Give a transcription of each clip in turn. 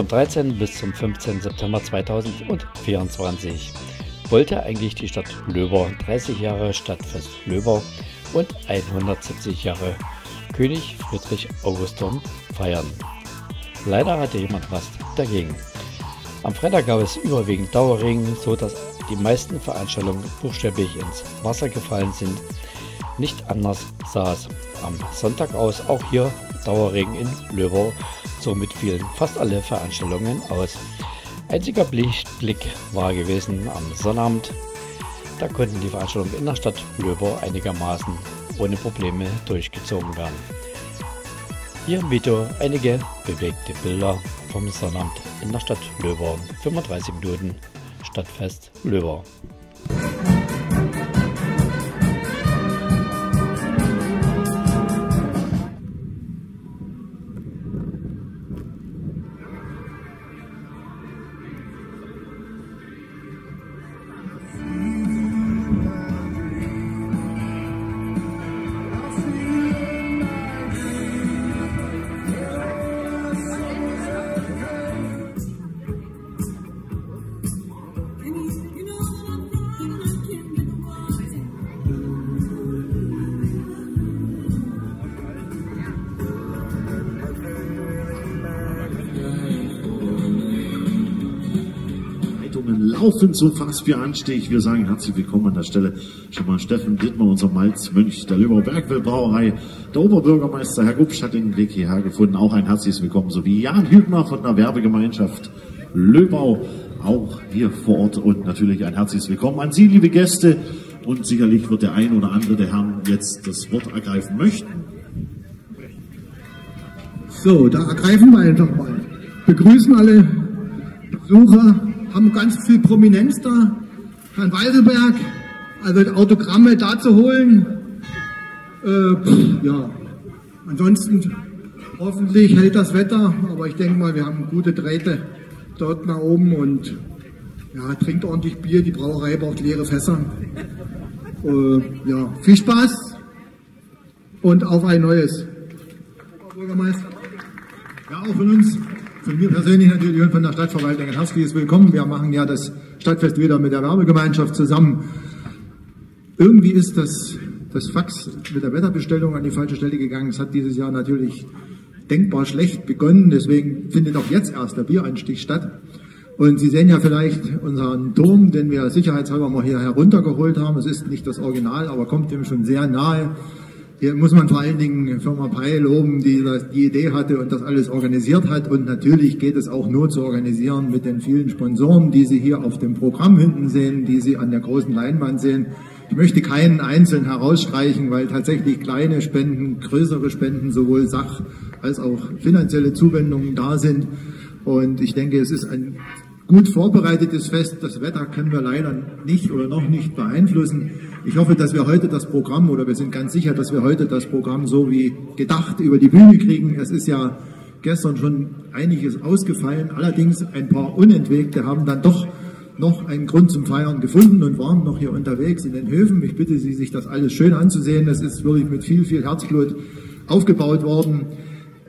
Vom 13. bis zum 15. September 2024 wollte eigentlich die Stadt Löber 30 Jahre Stadtfest Löber und 170 Jahre König Friedrich Augustum feiern. Leider hatte jemand was dagegen. Am Freitag gab es überwiegend Dauerregen, so dass die meisten Veranstaltungen buchstäblich ins Wasser gefallen sind. Nicht anders sah es am Sonntag aus, auch hier Dauerregen in Löber, somit fielen fast alle Veranstaltungen aus. Einziger Blick war gewesen am Sonnabend. Da konnten die Veranstaltungen in der Stadt Löber einigermaßen ohne Probleme durchgezogen werden. Hier im Video einige bewegte Bilder vom Sonnabend in der Stadt Löber. 35 Minuten Stadtfest Löber. Laufen so fast wie anstehig. Wir sagen herzlich willkommen an der Stelle schon mal Steffen Dittmann, unser Malzmönch der Löber Bergwill Brauerei. Der Oberbürgermeister Herr Gubsch hat den Weg hierher gefunden. Auch ein herzliches Willkommen sowie Jan Hübner von der Werbegemeinschaft Löbau, auch hier vor Ort und natürlich ein herzliches Willkommen an Sie, liebe Gäste. Und sicherlich wird der ein oder andere der Herren jetzt das Wort ergreifen möchten. So, da ergreifen wir einfach mal. Begrüßen alle Besucher haben ganz viel Prominenz da. Herrn Weiselberg, also Autogramme da zu holen. Äh, pff, ja, ansonsten hoffentlich hält das Wetter, aber ich denke mal, wir haben gute Drähte dort nach oben und ja, trinkt ordentlich Bier, die Brauerei braucht leere Fässer. Äh, ja, viel Spaß und auf ein neues. Bürgermeister. Ja, auch von uns von mir persönlich natürlich und von der Stadtverwaltung ein herzliches Willkommen. Wir machen ja das Stadtfest wieder mit der Werbegemeinschaft zusammen. Irgendwie ist das, das Fax mit der Wetterbestellung an die falsche Stelle gegangen. Es hat dieses Jahr natürlich denkbar schlecht begonnen. Deswegen findet auch jetzt erst der Bieranstieg statt. Und Sie sehen ja vielleicht unseren Dom, den wir sicherheitshalber mal hier heruntergeholt haben. Es ist nicht das Original, aber kommt dem schon sehr nahe. Hier muss man vor allen Dingen Firma Pai loben, die die Idee hatte und das alles organisiert hat. Und natürlich geht es auch nur zu organisieren mit den vielen Sponsoren, die Sie hier auf dem Programm hinten sehen, die Sie an der großen Leinwand sehen. Ich möchte keinen einzeln herausstreichen, weil tatsächlich kleine Spenden, größere Spenden, sowohl Sach- als auch finanzielle Zuwendungen da sind. Und ich denke, es ist ein gut vorbereitetes Fest. Das Wetter können wir leider nicht oder noch nicht beeinflussen. Ich hoffe, dass wir heute das Programm oder wir sind ganz sicher, dass wir heute das Programm so wie gedacht über die Bühne kriegen. Es ist ja gestern schon einiges ausgefallen. Allerdings ein paar Unentwegte haben dann doch noch einen Grund zum Feiern gefunden und waren noch hier unterwegs in den Höfen. Ich bitte Sie, sich das alles schön anzusehen. Es ist wirklich mit viel, viel Herzblut aufgebaut worden.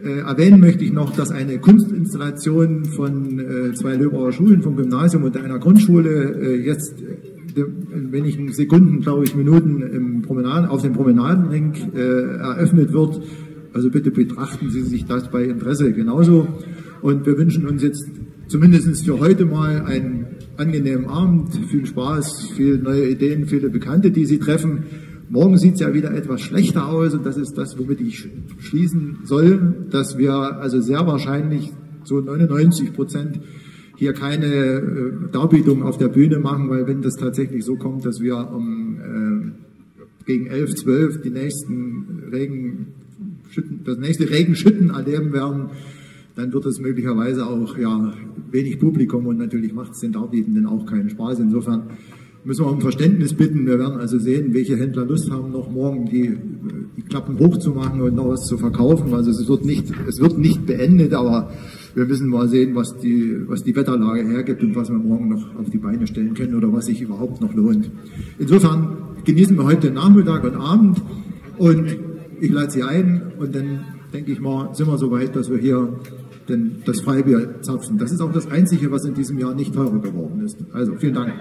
Äh, erwähnen möchte ich noch, dass eine Kunstinstallation von äh, zwei Löbauer Schulen, vom Gymnasium und einer Grundschule äh, jetzt in wenigen Sekunden, glaube ich, Minuten im Promenaden, auf dem Promenadenring äh, eröffnet wird. Also bitte betrachten Sie sich das bei Interesse genauso. Und wir wünschen uns jetzt zumindest für heute mal einen angenehmen Abend, viel Spaß, viele neue Ideen, viele Bekannte, die Sie treffen. Morgen sieht es ja wieder etwas schlechter aus und das ist das, womit ich schließen soll, dass wir also sehr wahrscheinlich zu 99 Prozent hier keine äh, Darbietung auf der Bühne machen, weil wenn das tatsächlich so kommt, dass wir um, äh, gegen 11, 12 die nächsten Regen, das nächste Regenschütten erleben werden, dann wird es möglicherweise auch ja, wenig Publikum und natürlich macht es den Darbietenden auch keinen Spaß. Insofern müssen wir um Verständnis bitten. Wir werden also sehen, welche Händler Lust haben, noch morgen die, die Klappen hochzumachen und noch was zu verkaufen. Also es wird nicht, es wird nicht beendet, aber wir müssen mal sehen, was die, was die Wetterlage hergibt und was wir morgen noch auf die Beine stellen können oder was sich überhaupt noch lohnt. Insofern genießen wir heute Nachmittag und Abend und ich lade Sie ein und dann denke ich mal, sind wir so weit, dass wir hier den, das Freibier zapfen. Das ist auch das Einzige, was in diesem Jahr nicht teurer geworden ist. Also vielen Dank.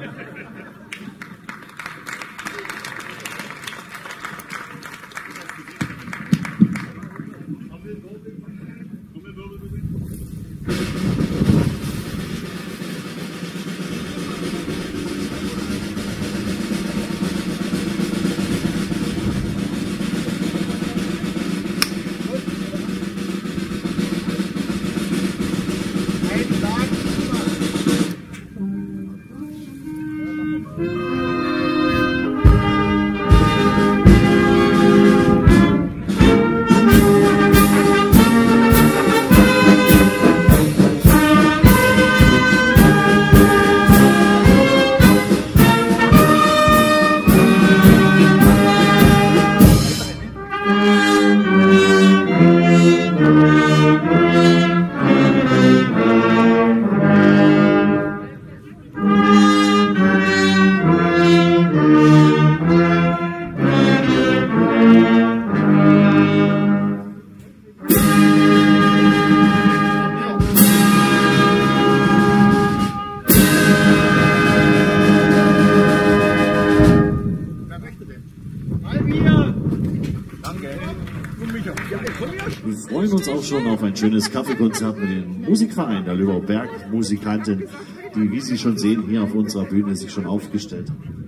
Schönes Kaffeekonzert mit dem Musikverein der Lübau Bergmusikanten, die, wie Sie schon sehen, hier auf unserer Bühne sich schon aufgestellt haben.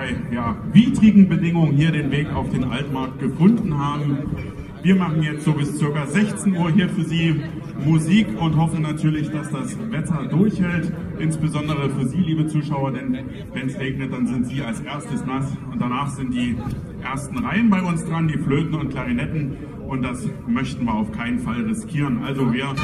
Bei ja, widrigen Bedingungen hier den Weg auf den Altmarkt gefunden haben. Wir machen jetzt so bis ca. 16 Uhr hier für Sie Musik und hoffen natürlich, dass das Wetter durchhält. Insbesondere für Sie, liebe Zuschauer, denn wenn es regnet, dann sind Sie als erstes nass und danach sind die ersten Reihen bei uns dran, die Flöten und Klarinetten und das möchten wir auf keinen Fall riskieren. Also wir...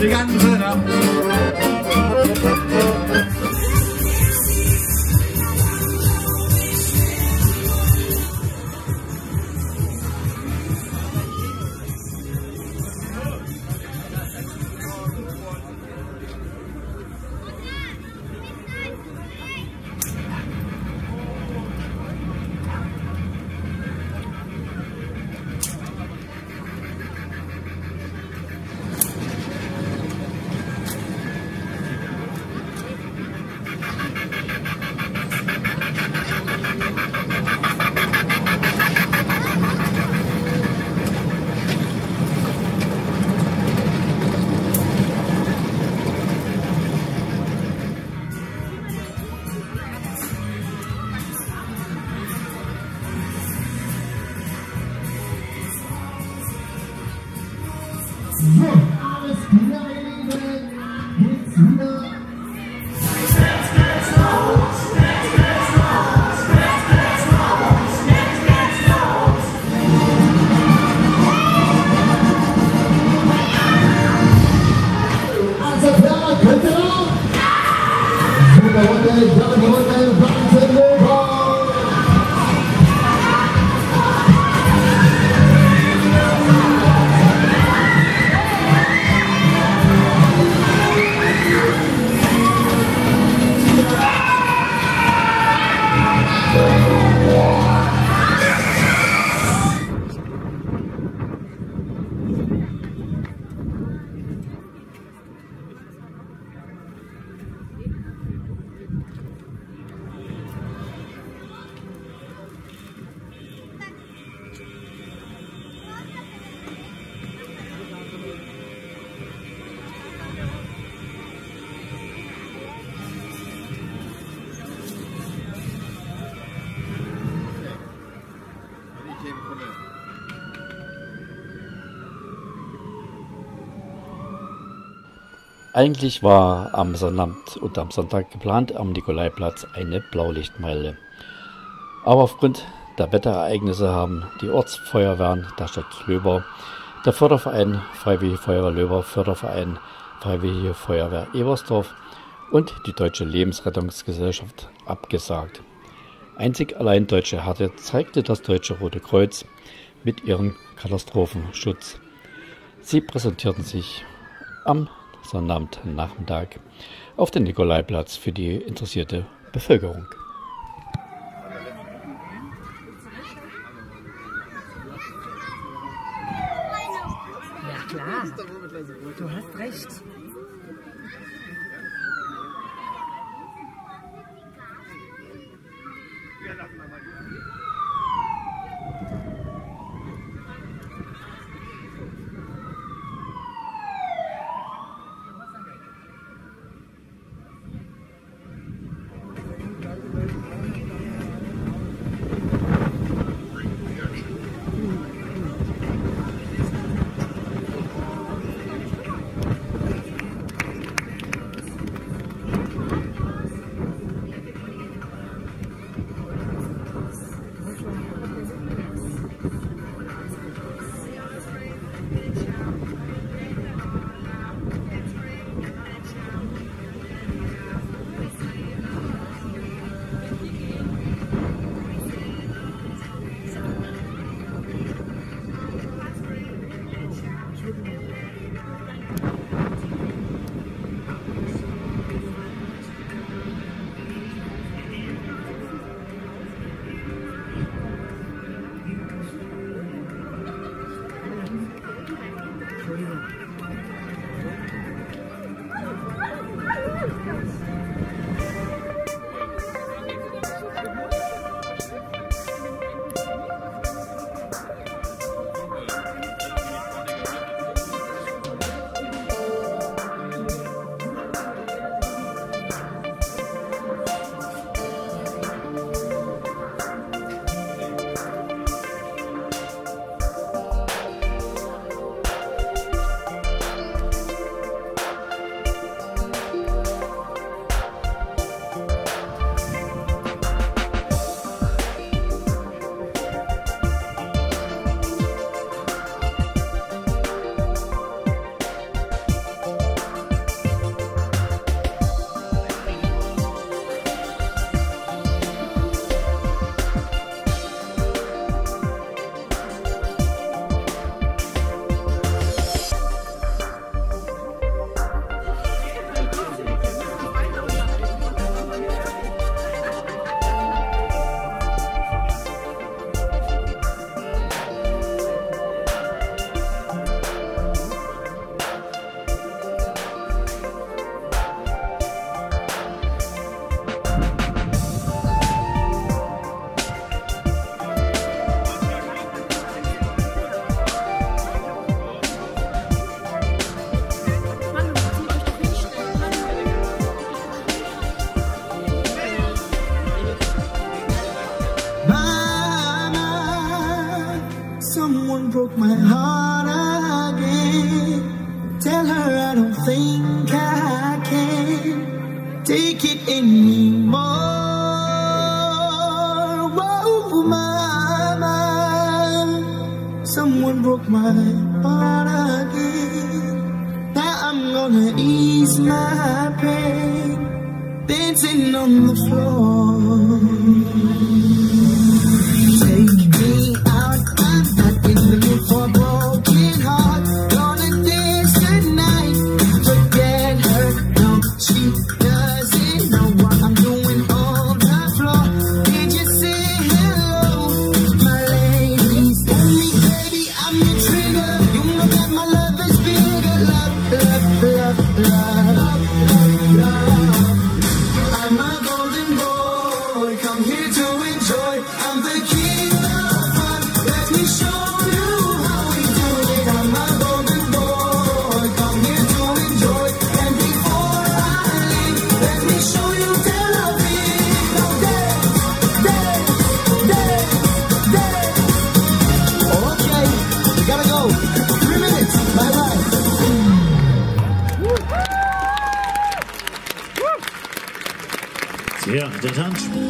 Die ganze Nacht. Eigentlich war am Sonnabend und am Sonntag geplant am Nikolaiplatz eine Blaulichtmeile. Aber aufgrund der Wetterereignisse haben die Ortsfeuerwehren der Stadt Löber, der Förderverein Freiwillige Feuerwehr Löber, Förderverein Freiwillige Feuerwehr Ebersdorf und die Deutsche Lebensrettungsgesellschaft abgesagt. Einzig allein Deutsche Härte zeigte das Deutsche Rote Kreuz mit ihrem Katastrophenschutz. Sie präsentierten sich am Sonnabendnachmittag auf dem Nikolaiplatz für die interessierte Bevölkerung. Ja klar, du hast recht. broke my heart. Sehr interessant.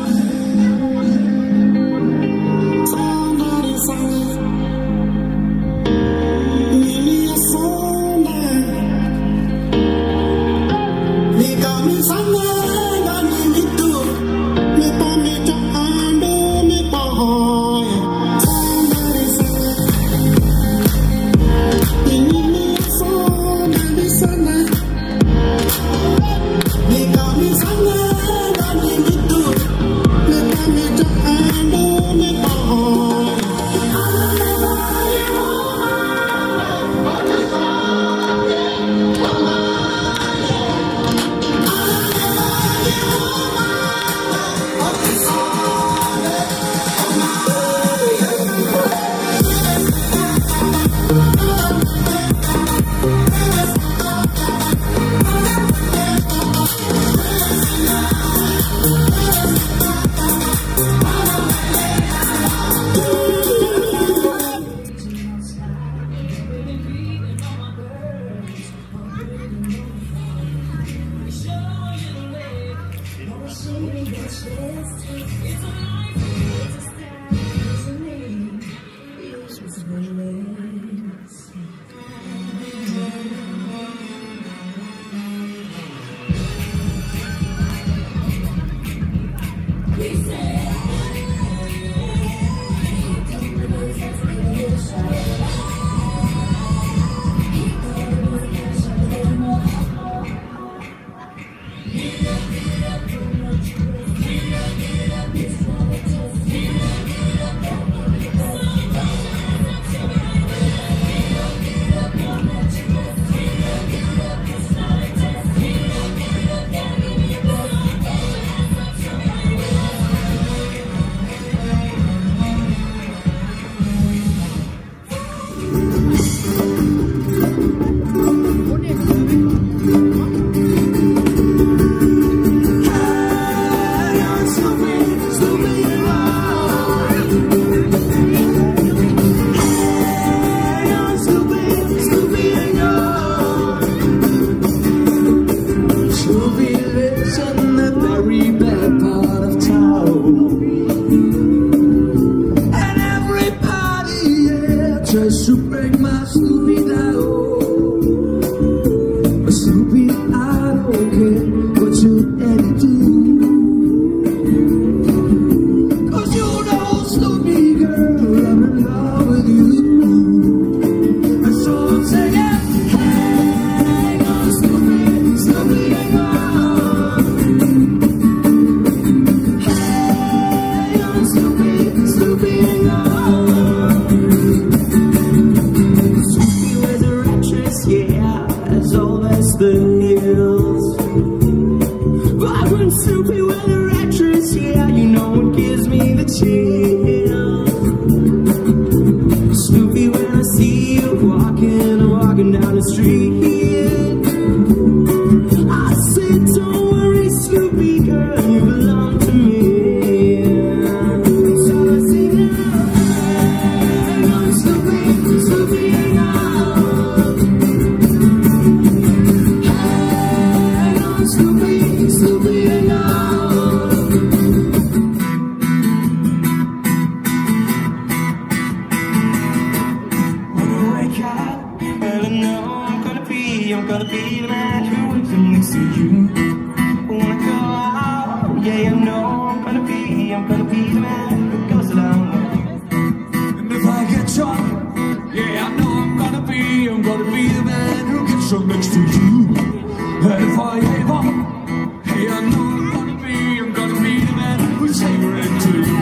To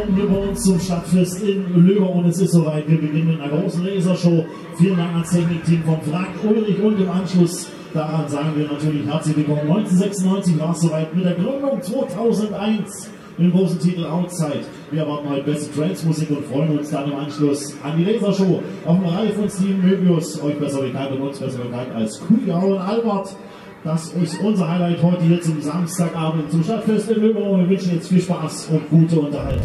Uns zum Stadtfest in Löber und es ist soweit. Wir beginnen mit einer großen Lasershow. Vielen Dank ans Technikteam von Frank Ulrich und im Anschluss daran sagen wir natürlich herzlich willkommen. 1996 war es soweit mit der Gründung 2001 mit dem großen Titel Outside. Wir erwarten heute beste Trance-Musik und freuen uns dann im Anschluss an die Lasershow. Auf dem Ralf und Steven Möbius, euch besser bekannt und uns besser bekannt als Kuhjau und Albert. Das ist unser Highlight heute hier zum Samstagabend zum Stadtfest in Löber und wir wünschen jetzt viel Spaß und gute Unterhaltung.